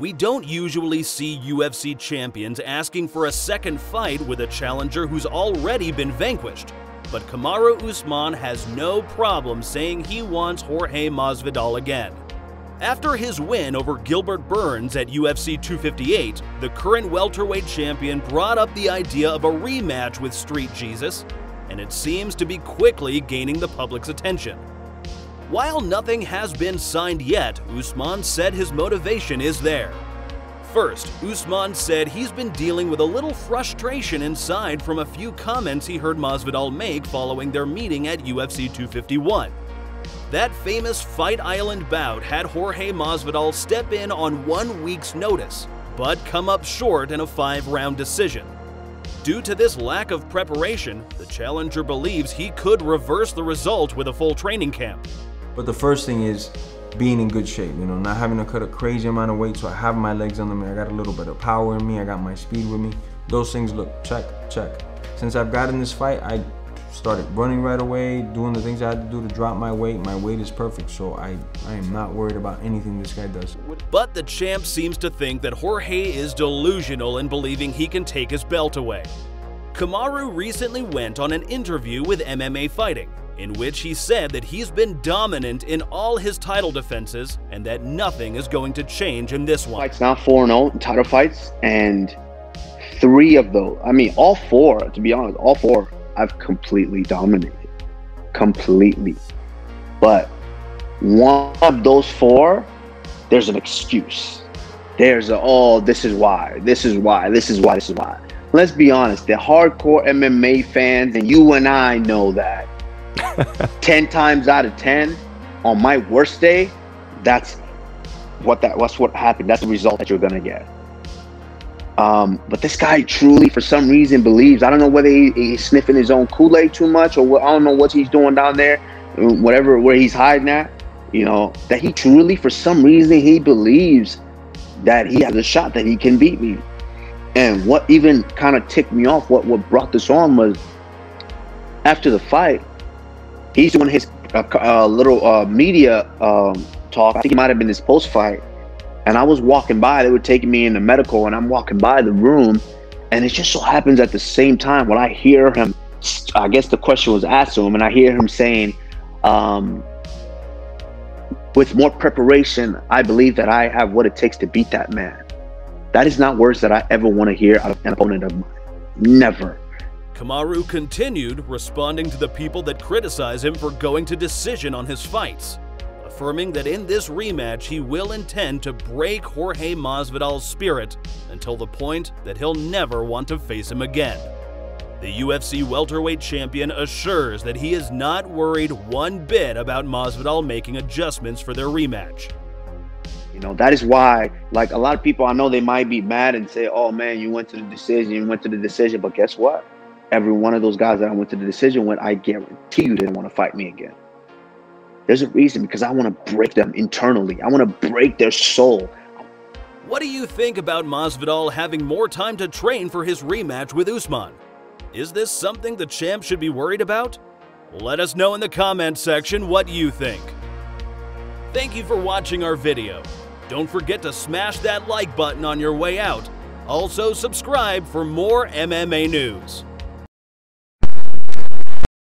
We don't usually see UFC champions asking for a second fight with a challenger who's already been vanquished, but Kamaru Usman has no problem saying he wants Jorge Masvidal again. After his win over Gilbert Burns at UFC 258, the current welterweight champion brought up the idea of a rematch with Street Jesus, and it seems to be quickly gaining the public's attention. While nothing has been signed yet, Usman said his motivation is there. First, Usman said he's been dealing with a little frustration inside from a few comments he heard Masvidal make following their meeting at UFC 251. That famous Fight Island bout had Jorge Masvidal step in on one week's notice, but come up short in a five-round decision. Due to this lack of preparation, the challenger believes he could reverse the result with a full training camp. But the first thing is being in good shape, you know, not having to cut a crazy amount of weight so I have my legs under me, I got a little bit of power in me, I got my speed with me. Those things look check, check. Since I've gotten this fight, I started running right away, doing the things I had to do to drop my weight. My weight is perfect, so I, I am not worried about anything this guy does. But the champ seems to think that Jorge is delusional in believing he can take his belt away. Kamaru recently went on an interview with MMA Fighting, in which he said that he's been dominant in all his title defenses and that nothing is going to change in this one. Fights now 4 0 title fights, and three of those, I mean, all four, to be honest, all four I've completely dominated. Completely. But one of those four, there's an excuse. There's a, oh, this is why, this is why, this is why, this is why. Let's be honest, the hardcore MMA fans, and you and I know that 10 times out of 10 on my worst day, that's what that what's what happened. That's the result that you're gonna get. Um, but this guy truly, for some reason, believes. I don't know whether he, he's sniffing his own Kool Aid too much, or what, I don't know what he's doing down there, whatever where he's hiding at. You know that he truly, for some reason, he believes that he has a shot that he can beat me. And what even kind of ticked me off, what what brought this on was after the fight, he's doing his uh, uh, little uh, media um, talk. I think it might have been his post fight and I was walking by, they were taking me into medical, and I'm walking by the room, and it just so happens at the same time when I hear him, I guess the question was asked to him, and I hear him saying, um, with more preparation, I believe that I have what it takes to beat that man. That is not words that I ever want to hear out of an opponent of mine. Never. Kamaru continued responding to the people that criticize him for going to decision on his fights affirming that in this rematch he will intend to break Jorge Masvidal's spirit until the point that he'll never want to face him again. The UFC welterweight champion assures that he is not worried one bit about Masvidal making adjustments for their rematch. You know, that is why, like a lot of people I know they might be mad and say, oh man, you went to the decision, you went to the decision. But guess what? Every one of those guys that I went to the decision with, I guarantee you didn't want to fight me again. There's a reason because I want to break them internally. I want to break their soul. What do you think about Masvidal having more time to train for his rematch with Usman? Is this something the champ should be worried about? Let us know in the comments section what you think. Thank you for watching our video. Don't forget to smash that like button on your way out. Also subscribe for more MMA news.